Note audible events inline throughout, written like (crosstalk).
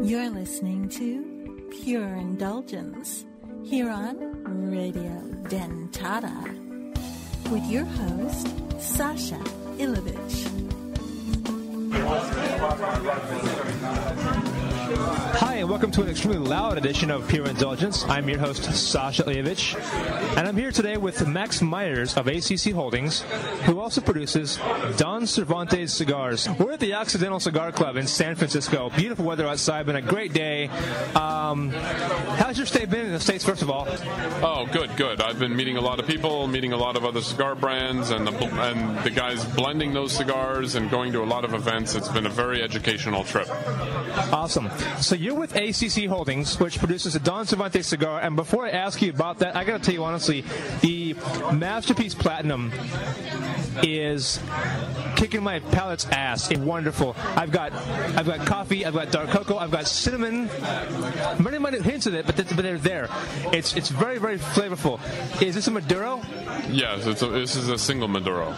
You're listening to Pure Indulgence here on Radio Dentata with your host, Sascha Illyvich. And welcome to an extremely loud edition of Pure Indulgence. I'm your host, Sascha Illyvich, and I'm here today with Max Myers of ACC Holdings, who also produces Don Cervantes cigars. We're at the Occidental Cigar Club in San Francisco. Beautiful weather outside, been a great day. Um, how's your stay been in the States, first of all? Oh, good, good. I've been meeting a lot of people, meeting a lot of other cigar brands, and the, and the guys blending those cigars and going to a lot of events. It's been a very educational trip. Awesome. So you're with ACC Holdings, which produces a Don Cervantes cigar. And before I ask you about that, I got to tell you honestly, the Masterpiece Platinum is kicking my palate's ass. It's wonderful. I've got I've got coffee, I've got dark cocoa, I've got cinnamon, many many hints of it, but, but they're there. It's it's very very flavorful. Is this a Maduro? Yes, it's a, this is a single Maduro.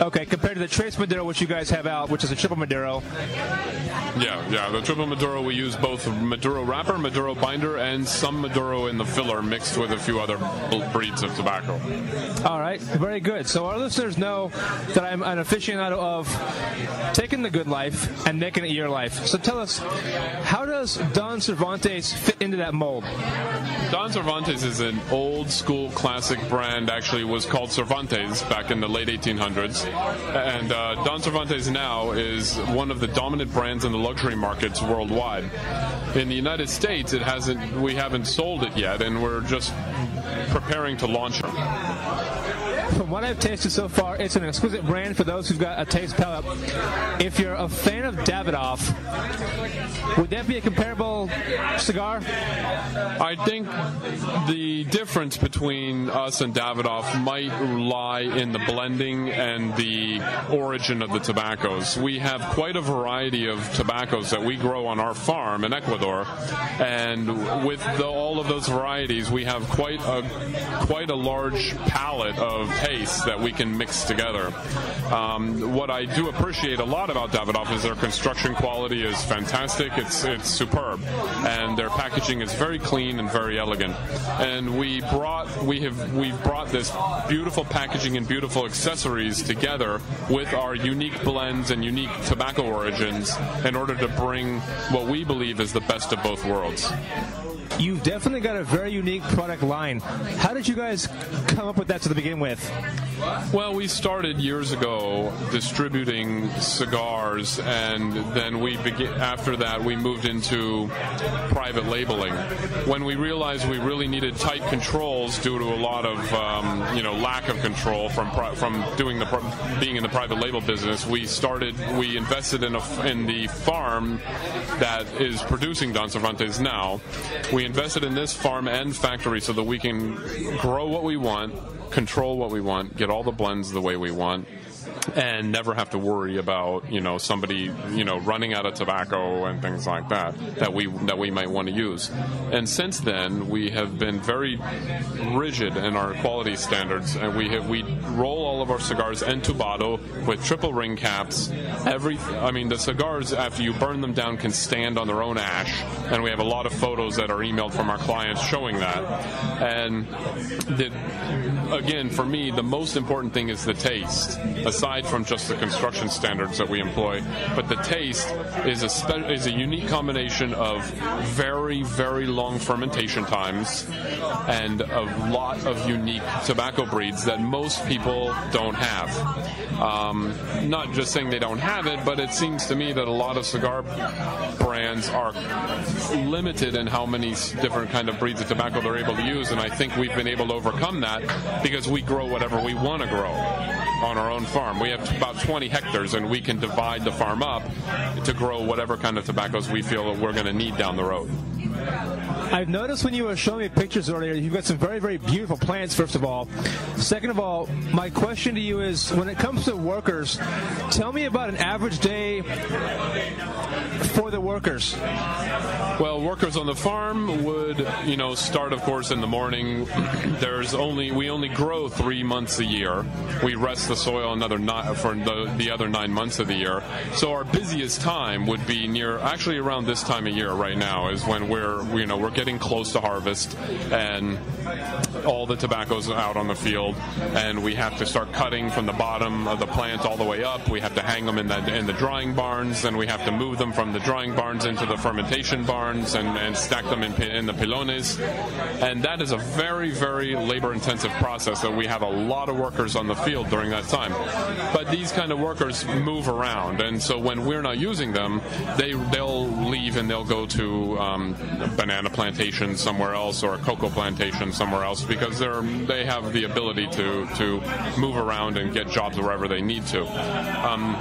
Okay, compared to the Tres Maduro, which you guys have out, which is a triple Maduro. Yeah, yeah. The triple Maduro we use both Maduro wrapper, Maduro binder, and some Maduro in the filler mixed with a few other breeds of tobacco. All right, very good. So our listeners know that I'm an aficionado of taking the good life and making it your life. So tell us, how does Don Cervantes fit into that mold? Don Cervantes is an old school classic brand. Actually, was called Cervantes back in the late 1800s, and uh, Don Cervantes now is one of the dominant brands in the luxury markets worldwide. In the United States, it hasn't. We haven't sold it yet, and we're just preparing to launch it. From what I've tasted so far, it's an exquisite brand for those who've got a taste palate. If you're a fan of Davidoff, would that be a comparable cigar? I think the difference between us and Davidoff might lie in the blending and the origin of the tobaccos. We have quite a variety of tobaccos that we grow on our farm in Ecuador, and with the, all of those varieties, we have quite a quite a large palette of taste that we can mix together. Um, what I do appreciate a lot about Davidoff is their construction quality is fantastic. It's it's superb, and their packaging is very clean and very elegant. And we brought we have we've brought this beautiful packaging and beautiful accessories together with our unique blends and unique tobacco origins in order to bring what we believe is the best of both worlds. You've definitely got a very unique product line. How did you guys come up with that to begin with? Well, we started years ago distributing cigars, and then we began. After that, we moved into private labeling. When we realized we really needed tight controls due to a lot of um, you know lack of control from from doing the being in the private label business, we started. We invested in a in the farm that is producing Don Cervantes now. We invested in this farm and factory so that we can grow what we want, control what we want, get all the blends the way we want, and never have to worry about you know somebody you know running out of tobacco and things like that that we that we might want to use. And since then, we have been very rigid in our quality standards, and we have we roll of our cigars entubado with triple ring caps. Every I mean the cigars after you burn them down can stand on their own ash, and we have a lot of photos that are emailed from our clients showing that. And the, again, for me, the most important thing is the taste. Aside from just the construction standards that we employ, but the taste is a spe- is a unique combination of very very long fermentation times and a lot of unique tobacco breeds that most people don't have. Um, not just saying they don't have it, but it seems to me that a lot of cigar brands are limited in how many different kind of breeds of tobacco they're able to use, and I think we've been able to overcome that because we grow whatever we want to grow on our own farm. We have about 20 hectares, and we can divide the farm up to grow whatever kind of tobaccos we feel that we're going to need down the road. I've noticed when you were showing me pictures earlier, you've got some very, very beautiful plants, first of all. Second of all, my question to you is when it comes to workers, tell me about an average day for the workers? Well, workers on the farm would, you know, start, of course, in the morning. (clears throat) There's only we only grow three months a year. We rest the soil another for the, the other nine months of the year. So our busiest time would be near, actually around this time of year right now is when we're, you know, we're getting close to harvest and all the tobacco's out on the field, and we have to start cutting from the bottom of the plant all the way up. We have to hang them in the in the drying barns, and we have to move them from the drying barns into the fermentation barns and, and stack them in, in the pilones. And that is a very very labor intensive process that we have a lot of workers on the field during that time. But these kind of workers move around, and so when we're not using them, they they'll leave and they'll go to um, banana plantation somewhere else or a cocoa plantation somewhere else because they're they have the ability to to move around and get jobs wherever they need to. Um,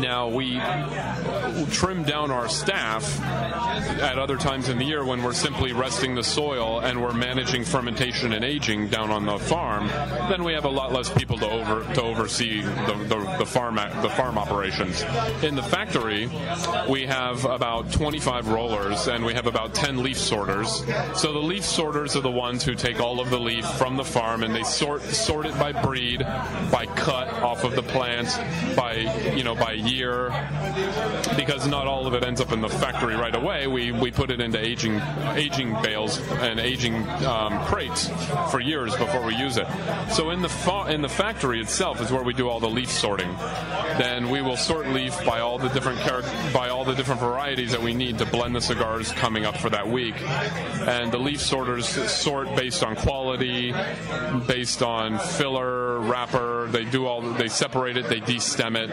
now we trim down our staff at other times in the year when we're simply resting the soil and we're managing fermentation and aging down on the farm. Then we have a lot less people to over to oversee the, the, the farm the farm operations. In the factory, we have about 25 rollers and we have about 10 leaf sorters. So the leaf sorters are the ones who take all of the leaf from the farm and they sort sort it by breed, by cut off of the plant, by you know by year, because not all of it ends up in the factory right away. We we put it into aging aging bales and aging um, crates for years before we use it. So in the fa- in the factory itself is where we do all the leaf sorting. Then we will sort leaf by all the different char- by all the different varieties that we need to blend the cigars coming up for that week. And the leaf sorters sort based on quality, based on filler, wrapper. They do all. They separate it. They destem it.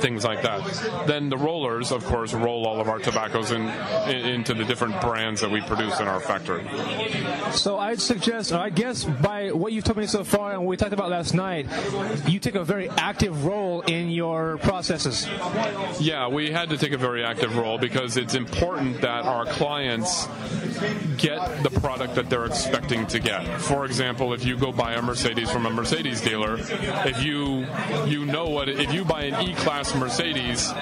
Things like that. Then the rollers, of course, roll all of our tobaccos in, in, into the different brands that we produce in our factory. So I'd suggest, I guess by what you've told me so far and what we talked about last night, you take a very active role in your processes. Yeah, we had to take a very active role because it's important that our clients get the product that they're expecting to get. For example, if you go buy a Mercedes from a Mercedes dealer, if you you know what if you buy an E-Class Mercedes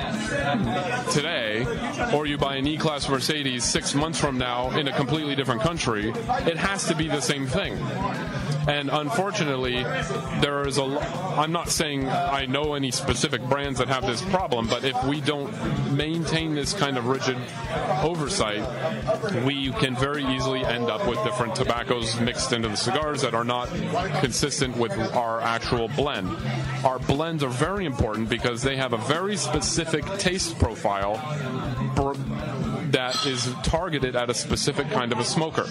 today or you buy an E-Class Mercedes 6 months from now in a completely different country, it has to be the same thing. And unfortunately, there is a. I'm not saying I know any specific brands that have this problem, but if we don't maintain this kind of rigid oversight, we can very easily end up with different tobaccos mixed into the cigars that are not consistent with our actual blend. Our blends are very important because they have a very specific taste profile that is targeted at a specific kind of a smoker.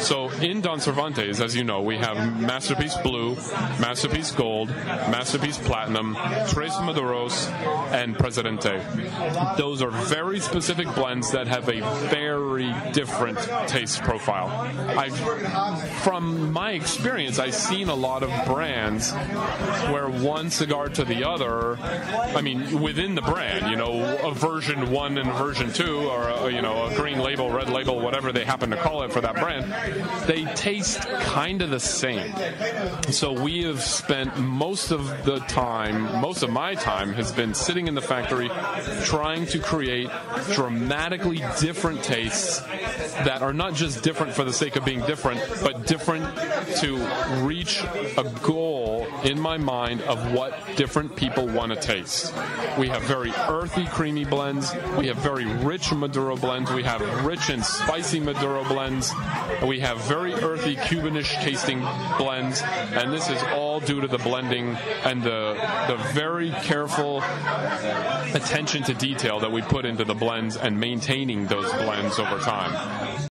So in Don Cervantes, as you know, we have Masterpiece Blue, Masterpiece Gold, Masterpiece Platinum, Tres Maduros, and Presidente. Those are very specific blends that have a very different taste profile. I've, from my experience, I've seen a lot of brands where one cigar to the other, I mean, within the brand, you know, a version one and a version two, or a, you know, a green label, red label, whatever they happen to call it for that brand, they taste kind of the same. So we have spent most of the time, most of my time has been sitting in the factory trying to create dramatically different tastes that are not just different for the sake of being different, but different to reach a goal in my mind of what different people want to taste. We have very earthy, creamy blends. We have very rich Maduro blends. We have rich and spicy Maduro blends. We have very earthy, Cubanish tasting blends. And this is all due to the blending and the, the very careful attention to detail that we put into the blends and maintaining those blends over time.